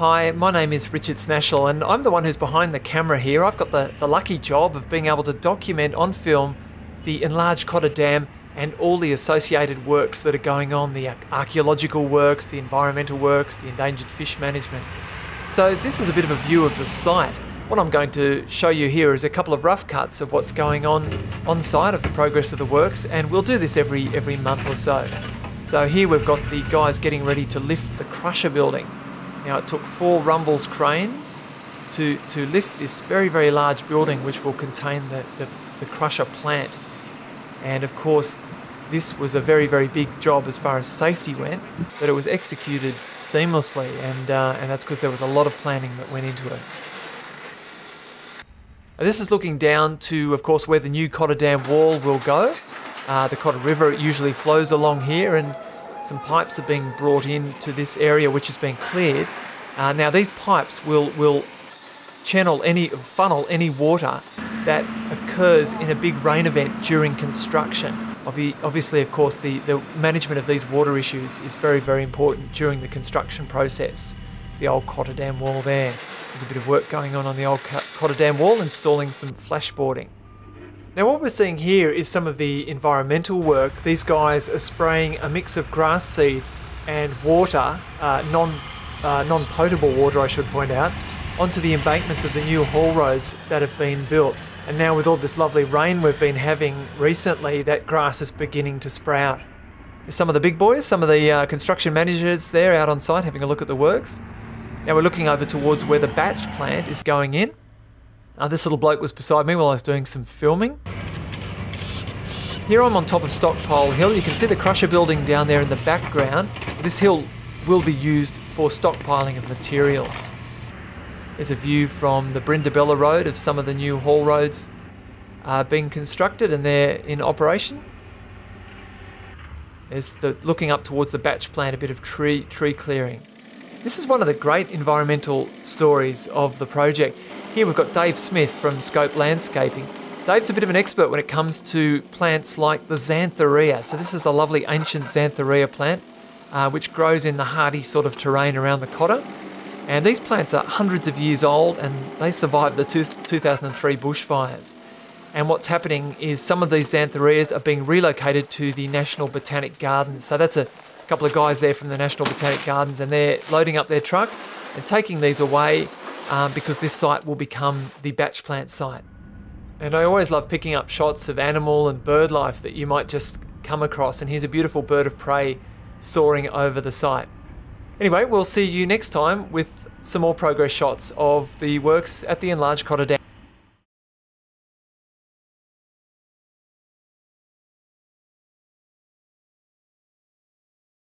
Hi, my name is Richard Snashall, and I'm the one who's behind the camera here. I've got the, the lucky job of being able to document on film the enlarged Cotter Dam and all the associated works that are going on the archaeological works, the environmental works, the endangered fish management. So, this is a bit of a view of the site. What I'm going to show you here is a couple of rough cuts of what's going on on site of the progress of the works, and we'll do this every every month or so. So here we've got the guys getting ready to lift the crusher building. Now it took four Rumbles cranes to, to lift this very, very large building which will contain the, the, the crusher plant. And of course, this was a very, very big job as far as safety went, but it was executed seamlessly, and, uh, and that's because there was a lot of planning that went into it. And this is looking down to, of course, where the new Cotter Dam wall will go. Uh, the Cotter River usually flows along here, and some pipes are being brought in to this area which has been cleared. Uh, now these pipes will will channel any funnel any water that occurs in a big rain event during construction. Obviously, of course, the, the management of these water issues is very, very important during the construction process. The old Cotter Dam wall there. There's a bit of work going on on the old Cotter Dam wall, installing some flashboarding. Now what we're seeing here is some of the environmental work. These guys are spraying a mix of grass seed and water, uh, non, uh, non-potable water I should point out, onto the embankments of the new haul roads that have been built. And now with all this lovely rain we've been having recently, that grass is beginning to sprout. some of the big boys, some of the uh, construction managers there out on site having a look at the works. Now we're looking over towards where the batch plant is going in. Uh, this little bloke was beside me while I was doing some filming. Here I'm on top of Stockpile Hill. You can see the crusher building down there in the background. This hill will be used for stockpiling of materials. There's a view from the Brindabella Road of some of the new haul roads uh, being constructed and they're in operation. There's the looking up towards the batch plant, a bit of tree tree clearing. This is one of the great environmental stories of the project. Here we've got Dave Smith from Scope Landscaping. Dave's a bit of an expert when it comes to plants like the Xanthorrhoea. So this is the lovely ancient Xanthorrhoea plant, uh, which grows in the hardy sort of terrain around the Cotter. And these plants are hundreds of years old and they survived the two, 2003 bushfires. And what's happening is some of these Xanthorrhoeas are being relocated to the National Botanic Gardens. So that's a couple of guys there from the National Botanic Gardens and they're loading up their truck and taking these away um, because this site will become the batch plant site. And I always love picking up shots of animal and bird life that you might just come across. And here's a beautiful bird of prey soaring over the site. Anyway, we'll see you next time with some more progress shots of the works at the enlarged Cotter Dam.